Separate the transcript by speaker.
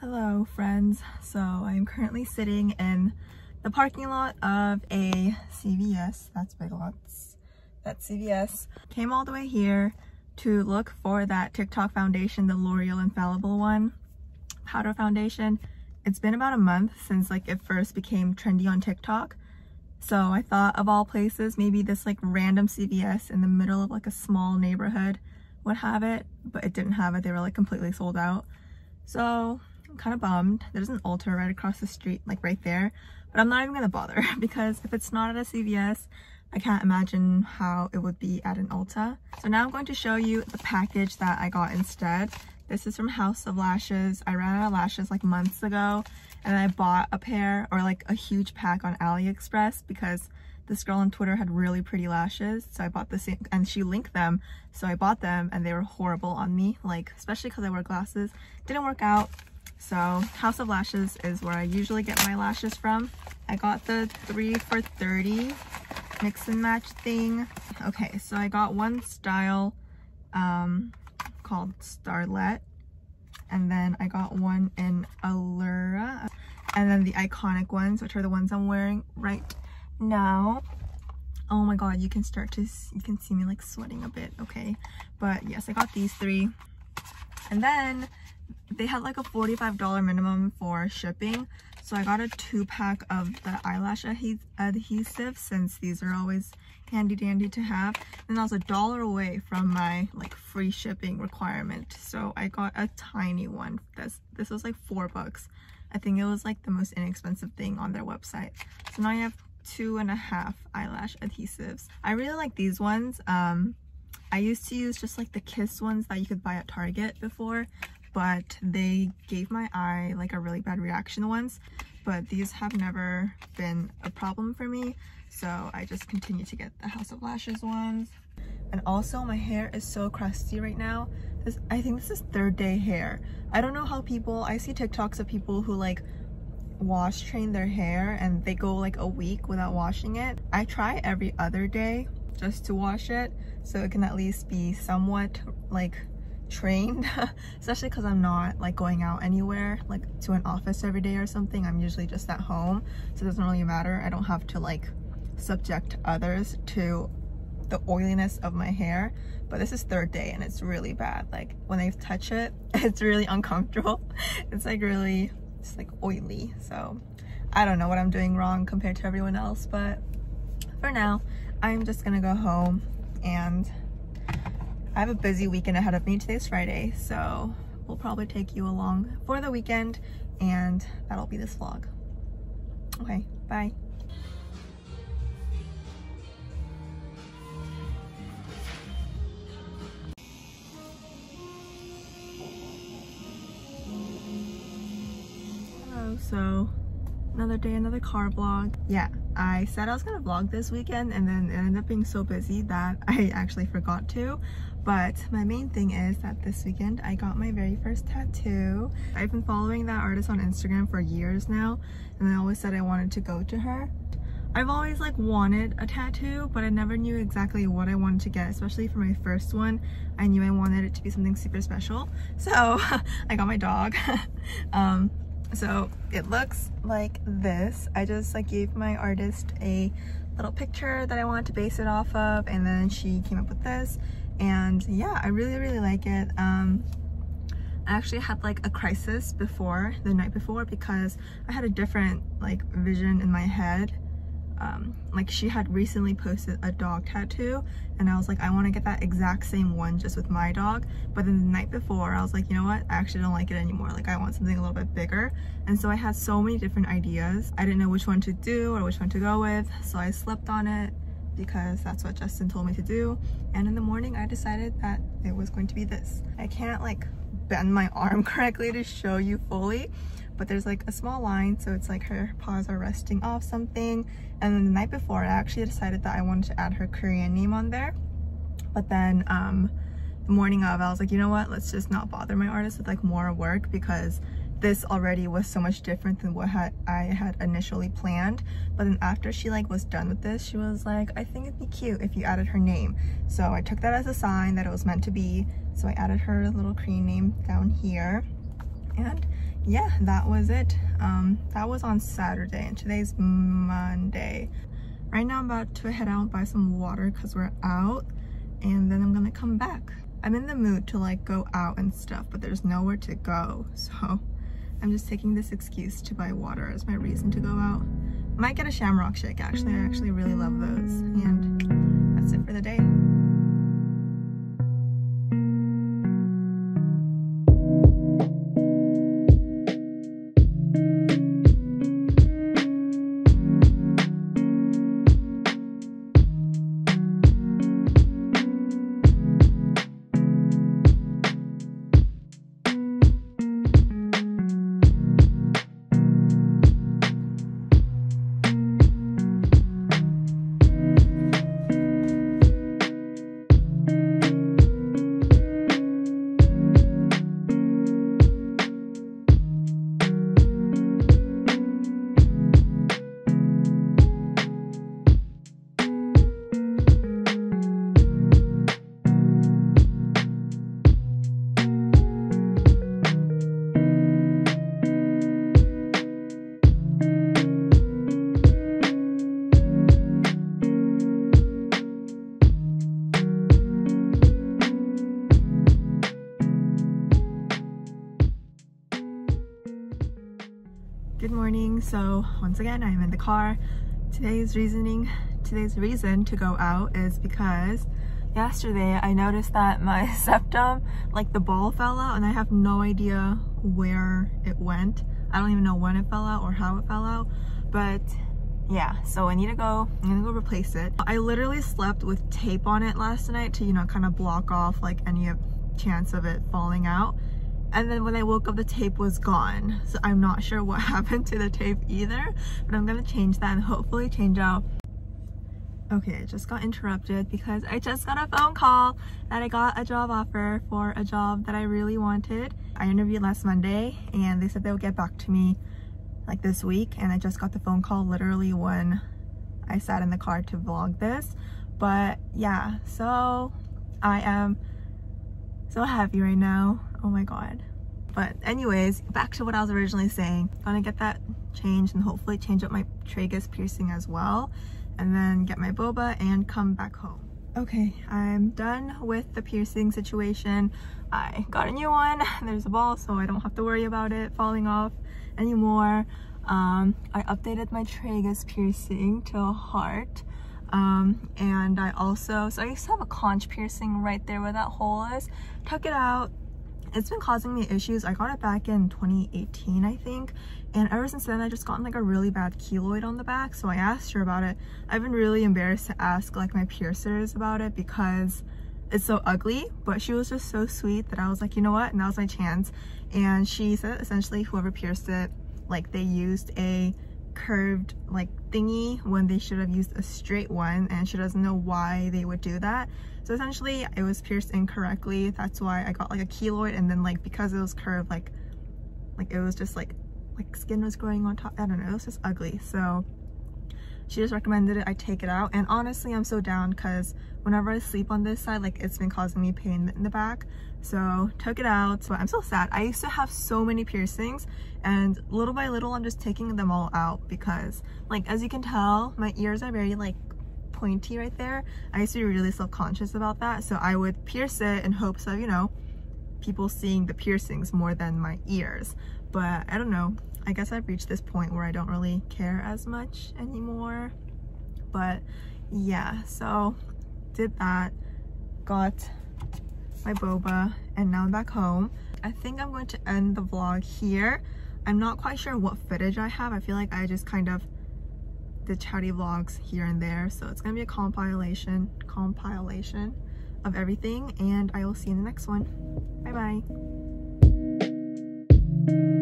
Speaker 1: Hello friends. So I'm currently sitting in the parking lot of a CVS. That's Big Lots. That's CVS. Came all the way here to look for that TikTok foundation, the L'Oreal Infallible one, powder foundation. It's been about a month since like it first became trendy on TikTok. So I thought of all places, maybe this like random CVS in the middle of like a small neighborhood would have it, but it didn't have it. They were like completely sold out. So Kind of bummed. There's an Ulta right across the street, like right there. But I'm not even gonna bother because if it's not at a CVS, I can't imagine how it would be at an Ulta. So now I'm going to show you the package that I got instead. This is from House of Lashes. I ran out of lashes like months ago and I bought a pair or like a huge pack on AliExpress because this girl on Twitter had really pretty lashes. So I bought the same and she linked them. So I bought them and they were horrible on me, like especially because I wear glasses. Didn't work out. So House of Lashes is where I usually get my lashes from. I got the 3 for 30 mix and match thing. Okay, so I got one style um, called Starlet. And then I got one in Allura. And then the iconic ones, which are the ones I'm wearing right now. Oh my god, you can start to, you can see me like sweating a bit, okay? But yes, I got these three. And then they had like a $45 minimum for shipping so i got a two pack of the eyelash adhesive since these are always handy dandy to have and i was a dollar away from my like free shipping requirement so i got a tiny one. This this was like four bucks. I think it was like the most inexpensive thing on their website. So now i have two and a half eyelash adhesives. I really like these ones. Um I used to use just like the Kiss ones that you could buy at Target before, but they gave my eye like a really bad reaction once but these have never been a problem for me so I just continue to get the House of Lashes ones. And also my hair is so crusty right now. This I think this is third day hair. I don't know how people I see TikToks of people who like wash train their hair and they go like a week without washing it. I try every other day just to wash it so it can at least be somewhat like trained especially because i'm not like going out anywhere like to an office every day or something. I'm usually just at home so it doesn't really matter. I don't have to like subject others to the oiliness of my hair. But this is third day and it's really bad. Like when i touch it it's really uncomfortable. It's like really it's like oily. So i don't know what i'm doing wrong compared to everyone else but for now i'm just gonna go home and I have a busy weekend ahead of me. Today's Friday, so we'll probably take you along for the weekend and that'll be this vlog. Okay, bye. Hello, so another day, another car vlog. Yeah, I said I was gonna vlog this weekend and then it ended up being so busy that I actually forgot to. But my main thing is that this weekend I got my very first tattoo. I've been following that artist on Instagram for years now and I always said I wanted to go to her. I've always like wanted a tattoo, but I never knew exactly what I wanted to get, especially for my first one. I knew I wanted it to be something super special. So I got my dog. um, so it looks like this. I just like gave my artist a little picture that I wanted to base it off of and then she came up with this and yeah I really really like it. Um I actually had like a crisis before the night before because I had a different like vision in my head. Um, like she had recently posted a dog tattoo and I was like I want to get that exact same one just with my dog. But then the night before I was like you know what? I actually don't like it anymore. Like I want something a little bit bigger. And so I had so many different ideas. I didn't know which one to do or which one to go with so I slept on it because that's what Justin told me to do. And in the morning, I decided that it was going to be this. I can't like bend my arm correctly to show you fully, but there's like a small line. So it's like her paws are resting off something. And then the night before, I actually decided that I wanted to add her Korean name on there. But then um, the morning of, I was like, you know what? Let's just not bother my artist with like more work because this already was so much different than what I had initially planned. But then after she like was done with this, she was like, I think it'd be cute if you added her name. So I took that as a sign that it was meant to be. So I added her little Korean name down here. And yeah, that was it. Um, that was on Saturday and today's Monday. Right now I'm about to head out and buy some water because we're out and then I'm gonna come back. I'm in the mood to like go out and stuff, but there's nowhere to go. So I'm just taking this excuse to buy water as my reason to go out. Might get a shamrock shake actually. I actually really love those. And once again i'm in the car. Today's reasoning today's reason to go out is because yesterday i noticed that my septum like the ball fell out and i have no idea where it went. I don't even know when it fell out or how it fell out but yeah so i need to go i'm gonna go replace it. I literally slept with tape on it last night to you know kind of block off like any chance of it falling out and then when I woke up the tape was gone. So I'm not sure what happened to the tape either but I'm gonna change that and hopefully change out. Okay I just got interrupted because I just got a phone call that I got a job offer for a job that I really wanted. I interviewed last Monday and they said they would get back to me like this week. And I just got the phone call literally when I sat in the car to vlog this. But yeah so I am so happy right now oh my god. But anyways back to what i was originally saying. Gonna get that changed and hopefully change up my tragus piercing as well and then get my boba and come back home. Okay i'm done with the piercing situation. I got a new one. There's a ball so i don't have to worry about it falling off anymore. Um, i updated my tragus piercing to a heart. Um, and I also so I used to have a conch piercing right there where that hole is. Tuck it out it's been causing me issues. I got it back in 2018 I think and ever since then I just gotten like a really bad keloid on the back so I asked her about it. I've been really embarrassed to ask like my piercers about it because it's so ugly but she was just so sweet that I was like you know what? Now's my chance. And she said essentially whoever pierced it like they used a curved like thingy when they should have used a straight one and she doesn't know why they would do that. So essentially it was pierced incorrectly. That's why I got like a keloid and then like because it was curved like like it was just like like skin was growing on top. I don't know. It was just ugly. So she just recommended it. I take it out. And honestly I'm so down because whenever I sleep on this side like it's been causing me pain in the back. So took it out. But I'm so sad. I used to have so many piercings and little by little I'm just taking them all out because like as you can tell my ears are very like pointy right there. I used to be really self-conscious about that. So I would pierce it in hopes of you know people seeing the piercings more than my ears. But I don't know. I guess I've reached this point where I don't really care as much anymore. But yeah, so did that, got my boba, and now I'm back home. I think I'm going to end the vlog here. I'm not quite sure what footage I have. I feel like I just kind of did chatty vlogs here and there. So it's gonna be a compilation, compilation of everything and I will see you in the next one. Bye bye.